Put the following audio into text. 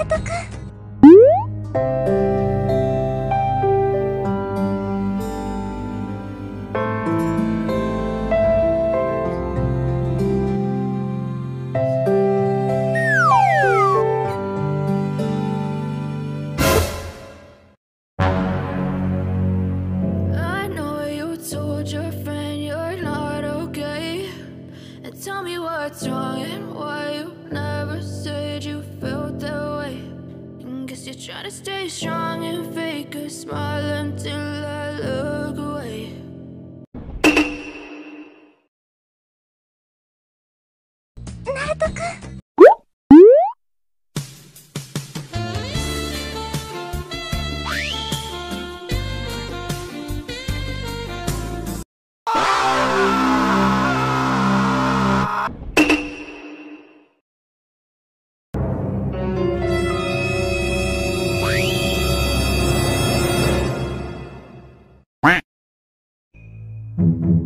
I know you told your friend you're not okay, and Tell me what's wrong and why you stay strong and fake a smile until I look away. Quack.